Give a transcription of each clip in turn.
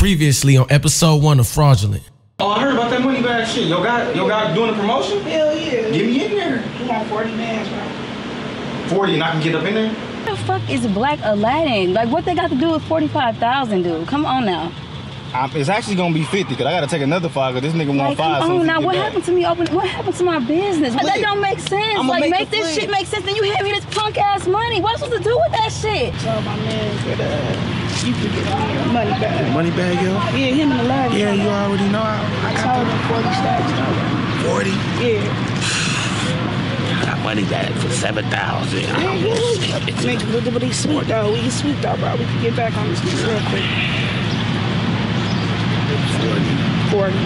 Previously on episode one of Fraudulent. Oh, I heard about that money bag shit. Yo, got yo, got doing a promotion. Hell yeah. Get me in there. You want 40 bands, bro? Forty, and I can get up in there. What the fuck is Black Aladdin? Like, what they got to do with 45,000, dude? Come on now. I, it's actually gonna be fifty, cause I gotta take another five. Cause this nigga want Like, five. come so now. What back. happened to me? Open. What happened to my business? That don't make sense. I'ma like, make make this flip. shit make sense. Then you hand me this punk ass money. What am I supposed to do with that shit? So my man could, uh, you could get me your money back. Money bag, yo. Yeah, him and the lady. Yeah, you already know. I, I told him 40 stacks, forty. Yeah. I got money back for seven thousand. Yeah, yeah. Nigga, but, but he's sweet, though. We sweet, though, bro. We can get back on this real quick. 40.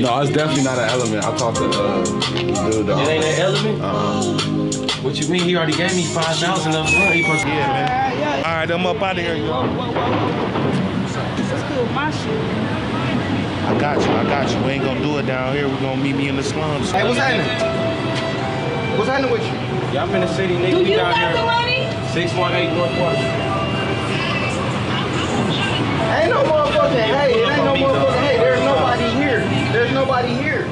No, it's definitely not an element. I talked to uh, the dude. It ain't an element? what you mean? He already gave me 5000 up front. He supposed to Yeah, man. Uh. All right, I'm up out of here, Whoa, yo. whoa, whoa. This is cool. My shit. I got you. I got you. We ain't gonna do it down here. We're gonna meet me in the slums. Hey, what's happening? What's happening with you? Yeah, I'm in the city, nigga. Do we you down got here. the money? 618 North Washington. Ain't no motherfucking hey, it ain't no motherfucking hey. There's nobody here. There's nobody here.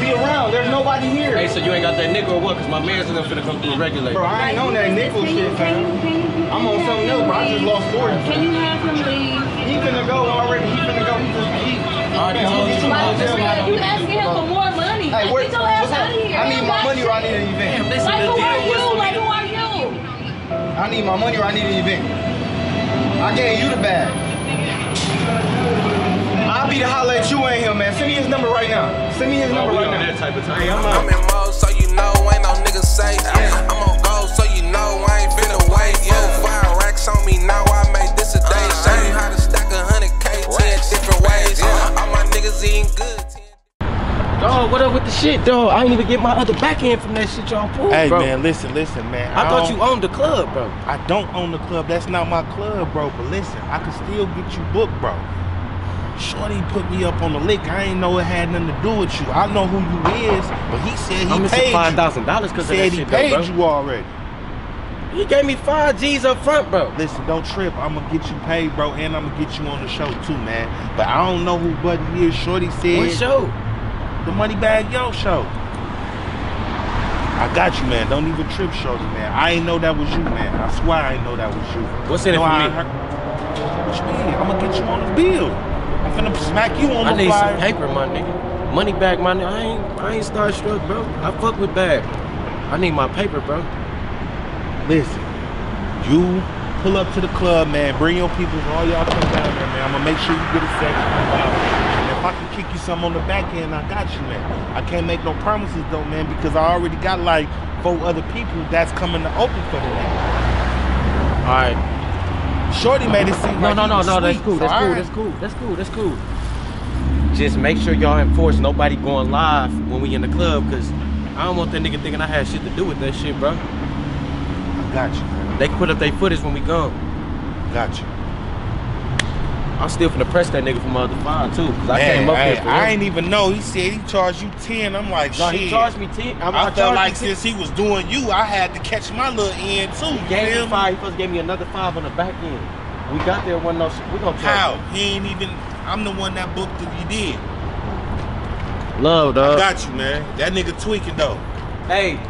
Be around. There's nobody here. Hey, so you ain't got that nickel or what? Cause my man's gonna finna come through a regulator. Bro, I ain't on that nickel shit, fam. I'm on something else, bro. I just lost 40. Can you have him leave? He finna go already. He finna go. He just he. already told you. Like, Hotel man, you room. asking him for more money. Hey, Like, where, get your ass what's out up? of here. I need my Like, money or I need an event. Like, who are you? Like, who are you? I need my money or I need an event. I gave you the bag. I'll be the holler at you ain't him, man. Send me his number right now. Send me his number right now. that type of time. I'm I'm in mode, so you know ain't no nigga safe. I'm on gold, so you know I ain't finna wait. Yeah, five racks on me now. I made this a day. Show you how to stack a hundred K ten different ways. Yeah. All my niggas eating good. 10 Dog, what up with the shit, dog? I ain't even get my other back end from that shit y'all pulled, Hey, bro. man, listen, listen, man. I thought you owned the club, bro. I don't own the club. That's not my club, bro. But listen, I can still get you booked, bro. Shorty put me up on the lick. I ain't know it had nothing to do with you. I know who you is, but he said he I'm missing paid five you. thousand dollars because of that said he shit, though, paid bro. you already. He gave me five G's up front, bro. Listen, don't trip. I'm gonna get you paid, bro, and I'm gonna get you on the show too, man. But I don't know who Buddy is. Shorty said What show? The Moneybagg Yo show. I got you, man. Don't even trip, Shorty, man. I ain't know that was you, man. I swear I ain't know that was you. What's in it for I me? heard- What you mean? I'm gonna get you on the bill. I'm finna smack you on I the need flyer. some paper, my nigga. Money back, my nigga. I ain't, I ain't starstruck, bro. I fuck with bag. I need my paper, bro. Listen, you pull up to the club, man. Bring your people. All y'all come down there, man. I'm gonna make sure you get a section. And if I can kick you some on the back end, I got you, man. I can't make no promises though, man, because I already got like four other people that's coming to open for the night. All right. Shorty made it seem No, like no, he no, was no. That's sweet, cool. so That's cool. I- That's cool. That's cool. That's cool. Just make sure y'all enforce nobody going live when we in the club, cause I don't want that nigga thinking I had shit to do with that shit, bro. I got you, man. They can put up their footage when we go. Got you. I'm still finna press that nigga for my uh, other five too, cause I Man, came up hey, here I ain't even know. He said he charged you 10. I'm like, No, shit. he charged me ten. I, I, I felt like me 10. since he was doing you, I had to catch my little end too. You He gave me five. He supposed gave me another five on the back end. We got there, wasn't no. We gonna How? charge. He ain't even. I'm the one that booked it. He did. Love, dog. I Got you, man. That nigga tweaking though. Hey.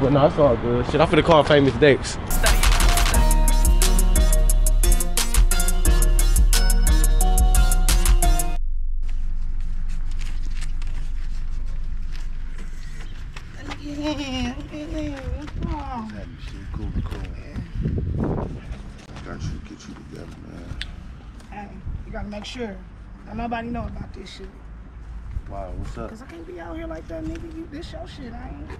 But no, it's all good. Shit, I'm finna call famous dates. Nobody know about this shit. Wow, what's up? Cause I can't be out here like that, nigga. You, this your shit. I ain't.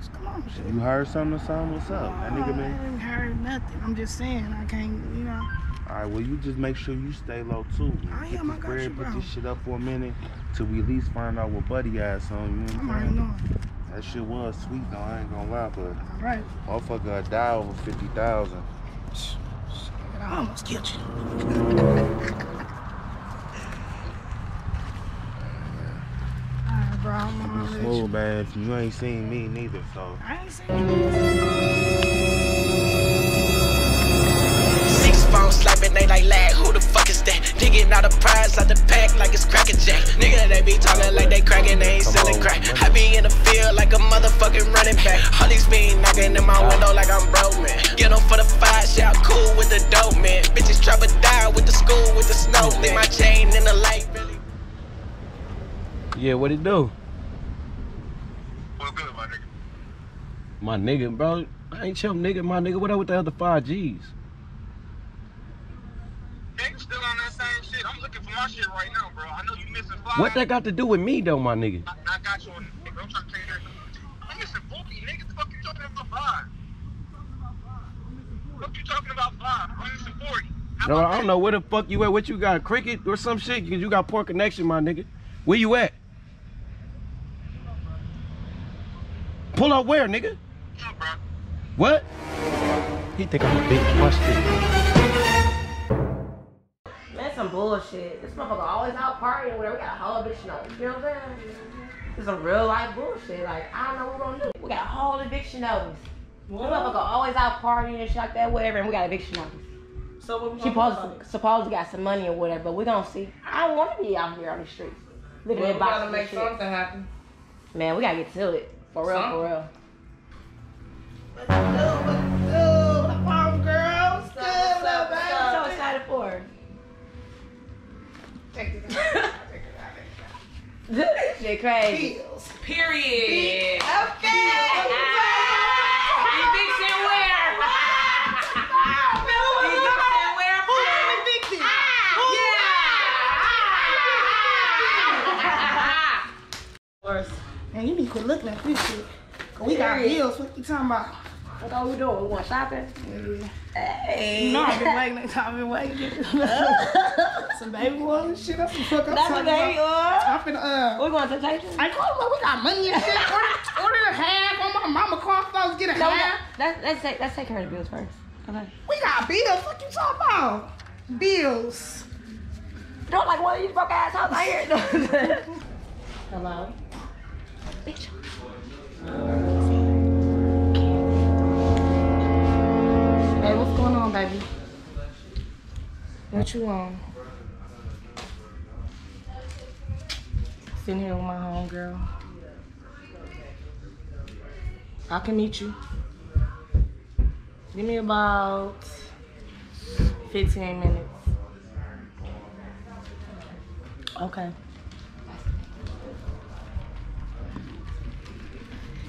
Just come on, shit. You heard something or something? What's up? That nigga I ain't heard nothing. I'm just saying I can't, you know. All right, well, you just make sure you stay low too. man. I am, I got bread, you, put this shit up for a minute till we at least find out what buddy ass on. You know what I'm I'm already saying? That shit was sweet though. I ain't gonna lie, but All right. motherfucker die over fifty thousand. I almost killed you. bro. I'm smooth, man. You ain't seen me neither, so. I ain't seen you. Six phones slapping, they like lag. Who the fuck is that? Digging out a prize out the pack like it's cracker jack. Nigga, they be talking like they cracking, they ain't Come selling on, crack. Man. I be in the field like a motherfucking running back. All these been knocking in my window like I'm broke, man. Get them for the five, shout cool with the dope, man. Bitches drop or die with the school, with the snow. Leave my chain in the light, really. Yeah, what it do? My nigga, bro. I ain't your nigga, my nigga. What up with the other five G's? Niggas still on that same shit. I'm looking for my shit right now, bro. I know you missing five. What that got to do with me though, my nigga? I, I got you on nigga. I'm trying to tell you. I'm missing 40 niggas. The fuck you talking about five? What you talking about five? I'm missing 40. No, I don't know where the fuck you at. What you got, cricket or some shit? Cause you got poor connection, my nigga. Where you at? Pull up where, nigga? What? He think I'm a bitch. Watch this. Man, some bullshit. This motherfucker always out partying whatever. We got a whole eviction notice. You know what I'm saying? This some real life bullshit. Like, I don't know what we're gonna do. We got a whole eviction notice. This motherfucker always out partying and shit like that, whatever, and we got eviction notice. So what we She gonna do supposed to, supposed got some money or whatever, but we gonna see. I don't want to be out here on the streets. Living Well, in we boxes gotta make something happen. Man, we gotta get to it. For real, Something. for real. So excited for her. Shit crazy. Period. Okay. Eviction where? Eviction where? Who evicted? Yeah. Man, you to quit looking at this shit. we got bills. What you talking about? What are we doing? We going shopping? Hey. You know I've been waiting. I've been waiting. some baby oil and shit. That's the fuck I'm That's talking baby about. oil? I'm finna, uh. We going to Temptation? I told you, we got money and shit. Order, order a half on my mama car. Folks get a No, half. let's, let's, take, let's take care of the bills first. Okay. We got bills. What you talking about? Bills. Don't like one of these broke ass hoes out here. Hello? Bitch. Hey, on, baby? What you want? Sitting here with my homegirl. I can meet you. Give me about 15 minutes. Okay.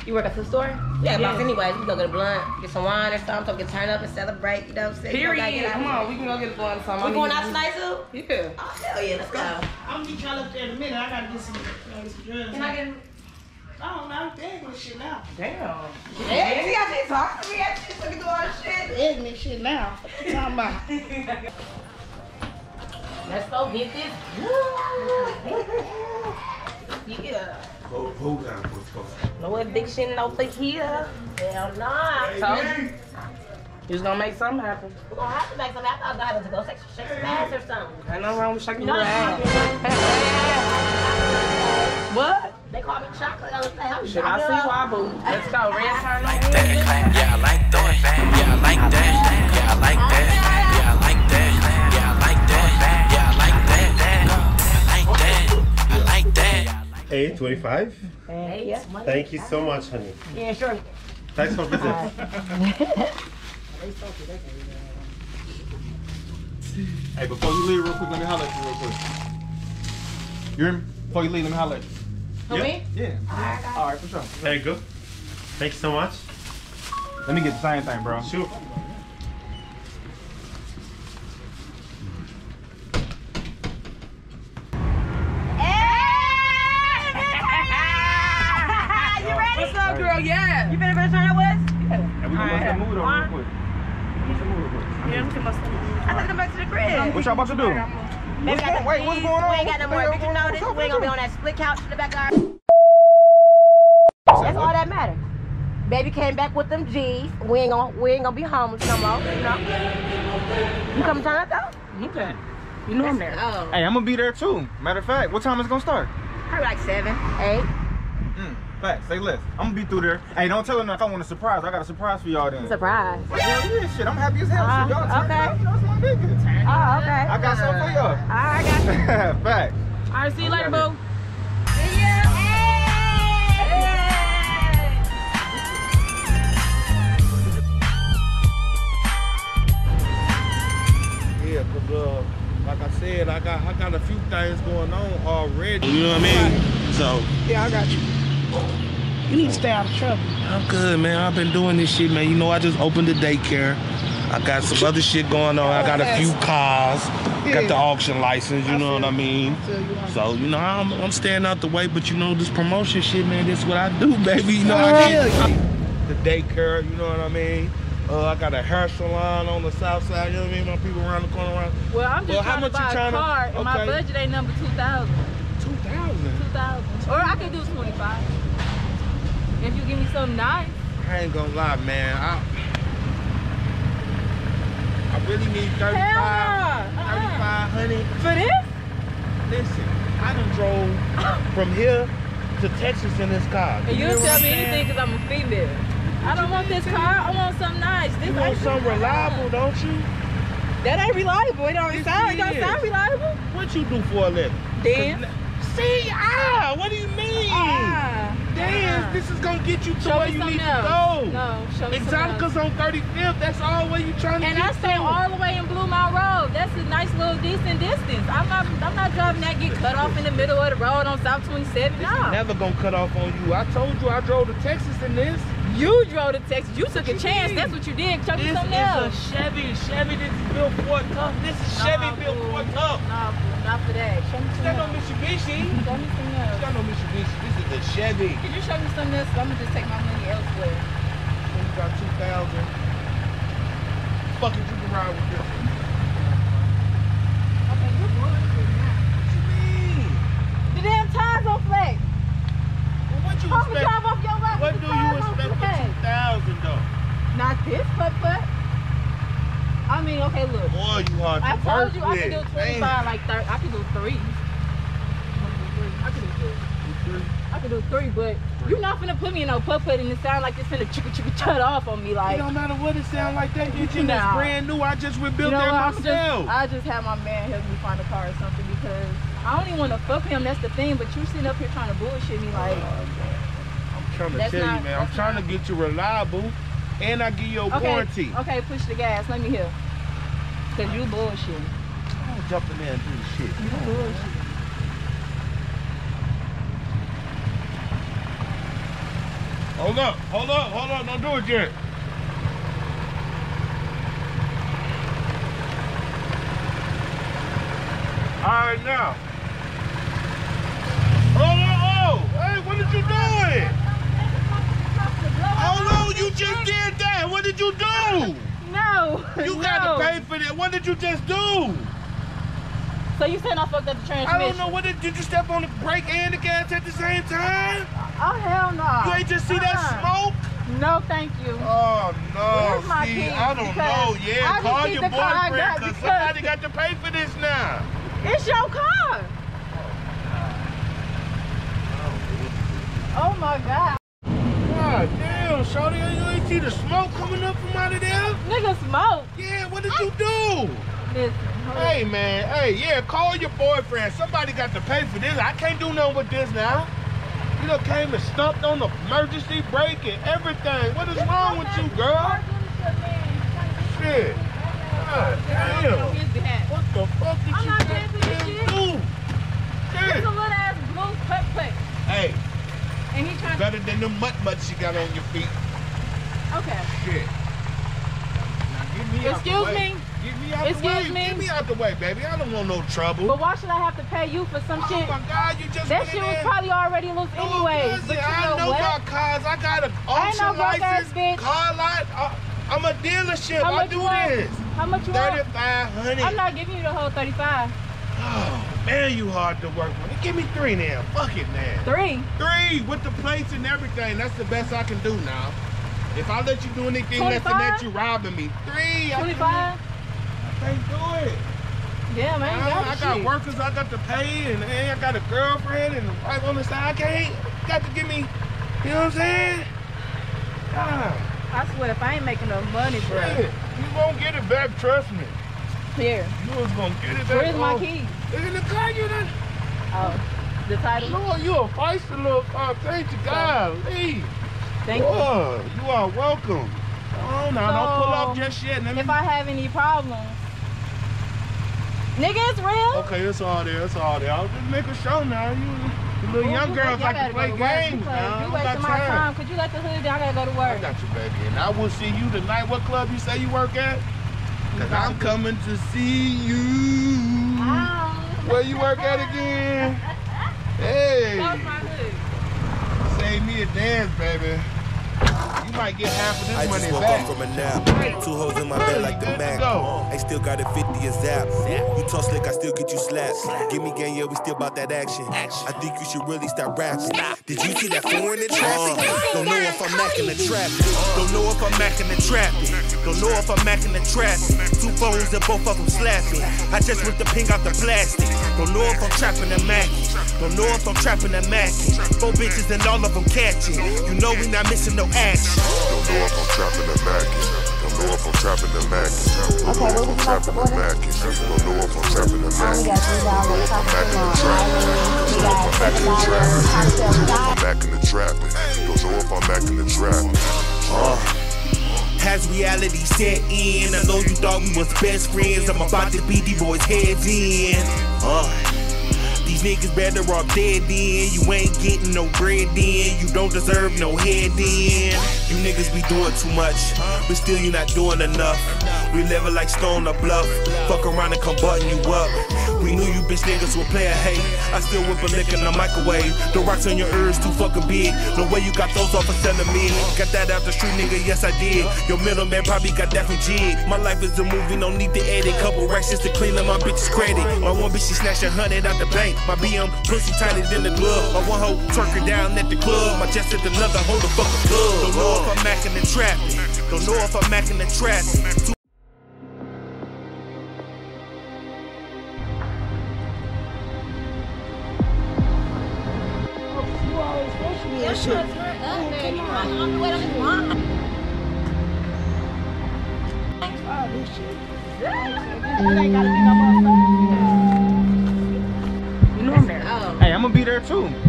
You work at the store? Yeah, boss. Anyways, we go get a blunt, get some wine or something, get turned up and celebrate. You know what I'm saying? You know, gotta Period. Come here. on, we can go get a blunt or something. We I going out tonight too? Yeah. Oh hell yeah, let's go. I'm gonna get y'all up there in a minute. I gotta get some, uh, some drugs. Can I get? I don't know. I'm dead with shit now. Damn. Yeah, see how she talking to me? I just looking through all this shit. Dead with shit now. What you talking about? Let's go get this. yeah. No addiction, no tequila. Hell nah. So, you just gonna make something happen. We're gonna have to make some. I thought I was gonna go shake, shake some ass or something. Ain't nothing wrong with shaking You your know ass. What? They call me chocolate. I was like, I'm Shit, I see chocolate. why, boo. Let's go. Red turn on. Yeah, I like that. Yeah, I like that. Yeah, I like that. Hey, 25. Hey, yeah. Thank you so much, honey. Yeah, sure. Thanks for visiting. Hey, before you leave real quick, let me holler at you real quick. You hear me? Before you leave, let me holler at you. Who, yeah? me? Yeah. All right, for sure. There you go. Thank you so much. Let me get the same thing, bro. Sure. Ready? Girl? Yeah. You better first turn up with? Hey, we can bust that mood on real quick. Yeah, we can bust I took them back to the crib. What y'all about to do? Baby, What's got going- the- wait, what's going on? We ain't got no more. Did you know this? We ain't gonna be on that split couch in the backyard. That's all that matters. Baby came back with them G's. We ain't gonna we ain't gonna be homeless no more. You know. You come turn up though? Okay. You know I'm there. Oh, Hey, I'm gonna be there too. Matter of fact, what time is it gonna start? probably like seven, eight. Facts, say less. I'm gonna be through there. Hey, don't tell them if I want a surprise. I got a surprise for y'all then. Surprise. Hell yeah, shit. I'm happy as hell. Uh, shit, y'all okay. up, you know, it's my nigga. Oh, okay. I got something for y'all. All right, I got you. Facts. All right, see you later, boo. Yeah, cause uh, like I said, I got I got a few things going on already. You know what I mean? So Yeah, I got you. You need to stay out of trouble. I'm good, man. I've been doing this shit, man. You know, I just opened the daycare. I got some other shit going on. I got a few cars. Got the auction license. You know what I mean? So you know, I'm I'm staying out the way, but you know, this promotion shit, man. This is what I do, baby. You know, I get the daycare. You know what I mean? Uh, I got a hair salon on the south side. You know what I mean? My people around the corner. Around. Well, I'm just Well, how trying much to you buy trying a to- car, and my budget ain't number 2,000. 2,000? 2,000. Or I could do 25. If you give me something nice. I ain't gonna lie, man. I I really need 35, Hell no. 3500. For this? Listen, I done drove from here to Texas in this car. And you don't tell me saying? anything because I'm a female. I don't want this car. I want something nice. This You want something reliable, don't you? That ain't reliable. It don't sound. It don't sound reliable. What you do for a living? Dance. See, ah, what do you mean? Ah, This is gonna get you to Show where you need else. to go. No, show me Exotica's on 35th, that's all where you trying to And get I stay to. all the way in Bluemound Road. That's a nice little decent distance. I'm not I'm not driving that get cut off in the middle of the road on South 27. No. Never gonna cut off on you. I told you I drove to Texas in this. You drove to Texas. You took a chance. That's what you did. Show me This something is else. a Chevy. Chevy, this is built Ford tough. This is Chevy Nah, built boo. Ford Tough. Nah, not for that. Show me something not no. Mitsubishi. Show me something else. Not no Mitsubishi. This is a Chevy. Could you show me something else? I'm gonna just take my money elsewhere. You got 2000. Fuck it, you can ride with this. Okay, you bullshit now. What you mean? The damn tires on flex. What you expect? drive off your? What do you expect for flex? 2000 though? Not this putt putt. I mean, okay, look. Boy, you hard I told you I could do 25, like 30. I could do three. I could do three. I could do three, but you're not finna put me in no putt putt and it sound like it's finna chicka chicka chut off on me. It Like, don't matter what it sound like. That engine is brand new. I just you rebuilt know what? that just, myself. I just had my man help me find a car or something because I don't even want to fuck him. That's the thing. But you sitting up here trying to bullshit me like, oh, I'm trying to tell not- you, man. I'm trying not- to get you reliable, and I give you a okay, warranty. okay, push the gas. Let me hear. Cause you bullshit. I'm jumping in and do the shit. You bullshit. Hold up, hold up, hold up. Don't do it yet. All right, now. Hold on, oh, what did you doing? Hold on, oh, you just did that. What did you do? No. You got no. to pay for that. What did you just do? So you saying I fucked up the transmission? I don't know. What did, did you step on the brake and the gas at the same time? Oh hell no. You ain't just see that Uh-uh. smoke? No, thank you. Oh no! Where's my See, keys? I don't know. Yeah, I call your car boyfriend because- somebody got to pay for this now. It's your car. Oh my god. God damn, Shorty, you ain't see the smoke coming up from out of there? Nigga smoke. Yeah, what did you do? Listen. Hey man, hey, yeah, call your boyfriend. Somebody got to pay for this. I can't do nothing with this now. You know, came and stumped on the emergency brake and everything. What is wrong with you, girl? Shit. God damn. on his behalf. What the fuck did I'm you not just paying for this shit. do? It's a little ass blue putt putt. And he to. better than the mutt mutts you got on your feet. Okay. Shit. Me out Excuse me? Get me out Excuse the way. me? Get me out the way, baby. I don't want no trouble. But why should I have to pay you for some oh shit? my God, you just That shit was probably already loose No, wasn't. But you I know know about cars. I got an I auction license, bitch. car lot. Uh, I'm a dealership. I do this. How much you want? Thirty-five hundred. I'm not giving you the whole 35. Oh man, you hard to work with. Give me three now. Fuck it, man. Three. Three with the plates and everything. That's the best I can do now. If I let you do anything less than that, you robbing me. Three. I 25? can't- I can't do it. Yeah, man. I, got I got workers I got to pay, and, and I got a girlfriend, and a wife on the side. I can't. Got to give me. You know what I'm saying? God, I swear, if I ain't making no money, bro. You won't get it back. Trust me. Here. You was gonna get it. Back. Where's my key? It's in the car, you done. Oh, the title. Lord, you a feisty little. Thank you, God. Lee. Thank you. Lord, you are welcome. Oh, now don't pull up So, just yet. Let me- If I have any problems, nigga, it's real. Okay, it's all there. It's all there. I was just make a show now. You, the little Ooh, young you- girls like to play to games because now. You wasting my time. Could you let the hood down? I gotta go to work. I got you, baby. And I will see you tonight. What club you say you work at? Cause I'm coming to see you. Where you work at again? Hey. Close my hood. Save me a dance, baby. You might get half of this I money just woke back. up from a nap. Two hoes in my bed like the Mac. I still got a 50 a zap. You talk slick, I still get you slapped. Give me gang, yeah, we still about that action. I think you should really stop rapping. Did you see that foreign in the traffic? Don't know if I'm macking the traffic. Don't know if I'm macking the traffic. Don't know if I'm macking the traffic. Two phones and both of them slapping. I just ripped the pink out the plastic. Don't know if I'm trapping the Mackie. Don't know if I'm trapping the Mackie. Four bitches and all of them catching. You know we not missing no action. Don't know if I'm trapping the Mackin. Don't know if I'm trapping the Mackin. Don't know if I'm trapping the Mackin. Don't know if I'm trapping the Mackin. Don't know if I'm macking the trapping. Don't know if I'm macking the trapping. Don't know if I'm macking the trapping. Don't know if I'm macking the trapping. Has reality set in? I know you thought we was best friends. I'm about to beat these boys' heads in. Uh, these niggas better off dead then. You ain't getting no bread then. You don't deserve no head then. You niggas be doing too much, but still you not doing enough. We living like stone or bluff. Fuck around and come button you up. We knew you bitch niggas would play a hate. I still whip a lick in the microwave. The rocks on your ears too fucking big. No way you got those off for selling me. Got that out the street, nigga, yes I did. Your middleman probably got that from Jig. My life is a movie, no need to edit. Couple racks just to clean up my bitch's credit. My one bitch, she snatched a hundred out the bank. My BM pussy tighter than the glove. My one hoe twerk her down at the club. My just at another hoe the fucking club. Don't know if I'm macking the trap. Don't know if I'm macking the trap.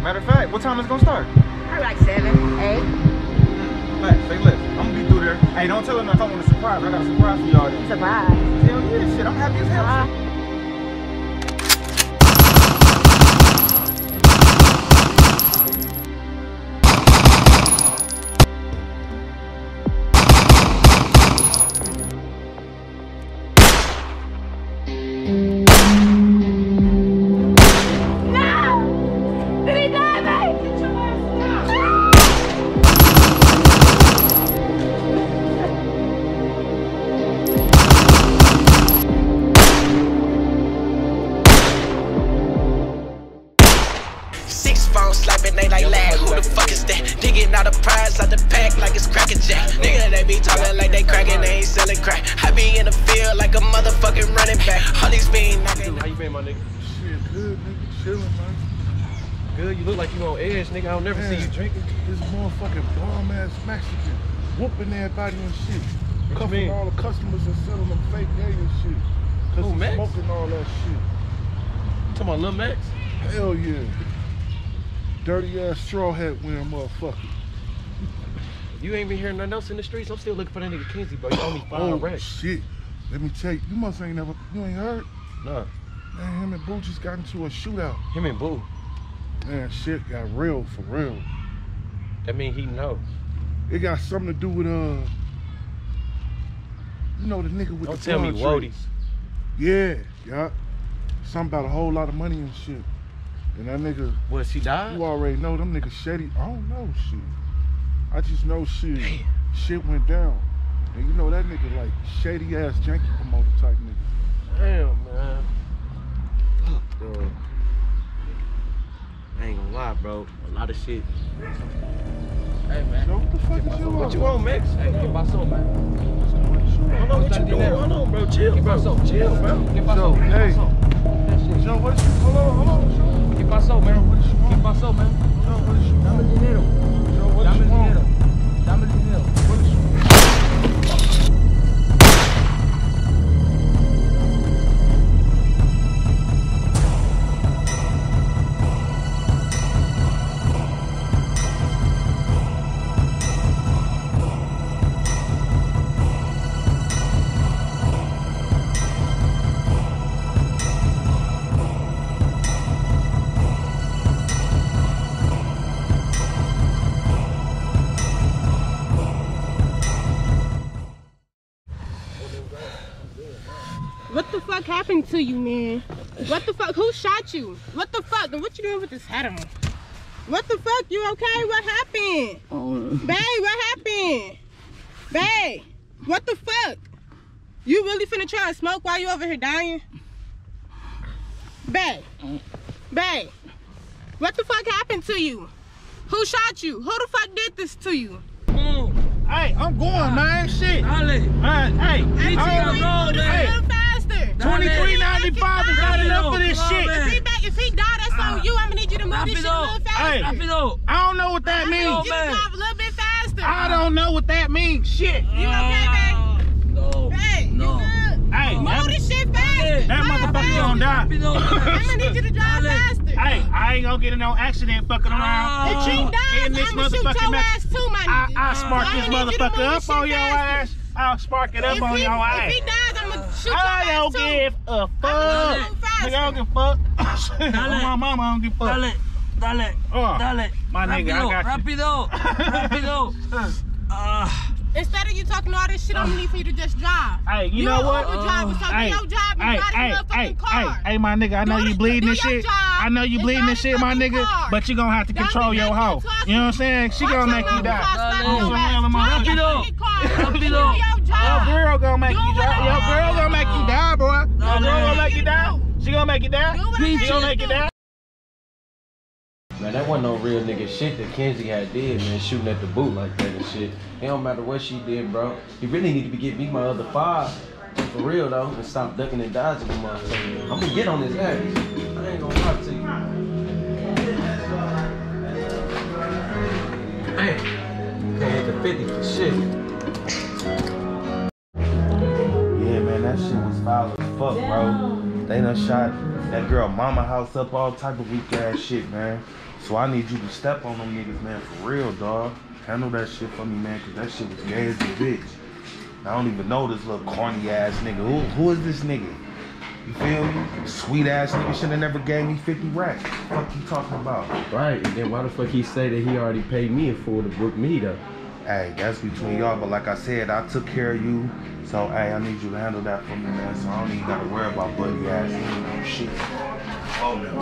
Matter of fact, what time is it gonna start? Probably like seven, eight. Mm, hey, say less. I'm gonna be through there. Hey, don't tell them I want a surprise. I got a surprise for y'all. Surprise. Hell yeah, shit. I'm happy as hell. Six phones slapping, they like lag. Who the fuck is that? Digging out a prize out the pack like it's cracking jack. Nigga, they be talking like they cracking, they ain't selling crack. I be in the field like a motherfucking running back. All these being knocking. How you been, my nigga? Shit, good, nigga. Chilling, man. Good. You look like you on edge, nigga. I don't never see you drinking. This motherfucking bomb ass Mexican whooping everybody and shit. What Cuffing all the customers and selling them fake gay and shit. Cause Who, he Max? smoking all that shit. You talking about Lil Max? Hell yeah. Dirty ass straw hat wearing motherfucker. You ain't been hearing nothing else in the streets. I'm still looking for that nigga Kenzie, bro. You owe me five Oh racks. shit. Let me tell you, you must ain't never, you ain't heard? Nah. Man, him and Boo just got into a shootout. Him and Boo. Man, shit got real for real. That mean he know. It got something to do with uh, you know the nigga with Don't the tell me Wodies. Yeah, yeah. Something about a whole lot of money and shit. And that nigga, what? She died? You already know them niggas shady. I don't know shit. I just know shit. Shit went down. And you know that nigga like shady ass janky promoter type nigga. Damn, man. Fuck, dog. I ain't gonna lie, bro. A lot of shit. Hey, man. So what the fuck is you What you want, Max? Hey, get my soul, man. Hold on, what you doing? Hold on, bro. Chill, bro. Chill, bro. Get my soul. Hey. Joe, what you, hold on, hold on, Joe. Get my soul, man. Get my soul, man. Joe, what is you Dame dinero. Joe, what Dame you want? dinero. Dame dinero. Fuck? Who shot you? What the fuck? What you doing with this hat on? What the fuck? You okay? What happened? Oh. Babe, what happened? Babe, what the fuck? You really finna try and smoke while you over here dying? Babe, babe, what the fuck happened to you? Who shot you? Who the fuck did this to you? Hey, I'm going, man. Shit. Hey, hey, Hey, I G, don't- move a hey, little faster. 23.95 is not enough for this shit. If he, back, if he die, that's on ah. you. I'm gonna need you to move this shit a little Hey, faster. I don't know what that I need means. you drive a little bit faster. I don't know what that means. Shit. You okay, babe? No. Hey, no. Hey, Move that- this shit faster. That motherfucker gonna die. I'm gonna need you to drive faster. Hey, I ain't gonna get in no accident fucking around. If he dies, in this I'ma shoot your ass too, my I, nigga. I spark So this I'ma need you to motherfucker up on shit your ass. I'll spark it up If on he, your ass. Shoot your I don't too. give a fuck. Nigga, I don't give a fuck. my mama, I don't give a fuck. Dale, dale, Oh, dale. My nigga, I got you. rápido, rápido, rápido. Uh, Instead of you talking all this shit, I'm gonna need for you to just drive. Hey, you, know a what? Uber driver, so hey, your job and hey, drive hey, hey, car. hey, hey, my nigga, I know Do you bleeding this shit. I know you bleeding this this shit, my nigga. car. But you gonna have to control be your hoe. You know what I'm saying? She gonna make you mouth die. before I slap Oh, your so ass. hell am I- Drive your Rapido. fucking car. Your Your girl gonna make Do you die. Your girl gonna make you die, boy. Your girl gonna make you die. She gonna make you die. Do what She gonna make you die. Man, that wasn't no real nigga shit that Kenzie had did, man, shooting at the boot like that and shit. It don't matter what she did, bro. You really need to be giving me my other five. For real though, and stop ducking and dodging the motherfucker. I'm gonna get on this ass. I ain't gonna lie to you. Hey, can't hit the 50 for shit. Foul as fuck, bro. They done shot that girl mama house up, all type of weak ass shit, man. So I need you to step on them niggas, man, for real, dog. Handle that shit for me, man, cause that shit was gay as a bitch. I don't even know this little corny ass nigga. Who, who is this nigga? You feel me? Sweet ass nigga should have never gave me 50 racks. What fuck you talking about? Right, and then why the fuck he say that he already paid me in full to book me though? Hey, that's between y'all, but like I said, I took care of you. So, hey, I need you to handle that for me, man. So I don't even gotta worry about buddy ass no shit. Oh no.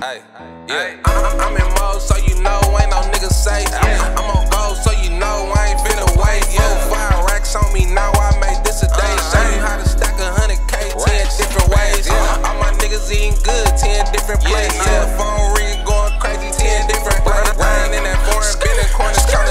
Hey, yeah, I'm, I'm in mode, so you know ain't no nigga safe. I'm, I'm on gold, so you know I ain't finna wait. Yeah, fire racks on me now, I made this a day. Show you how to stack a hundred K ten different ways. Yeah, uh-huh. all my niggas eating good, ten different places. Yeah, phone ring going crazy, ten different places. Rain in that foreign building corner.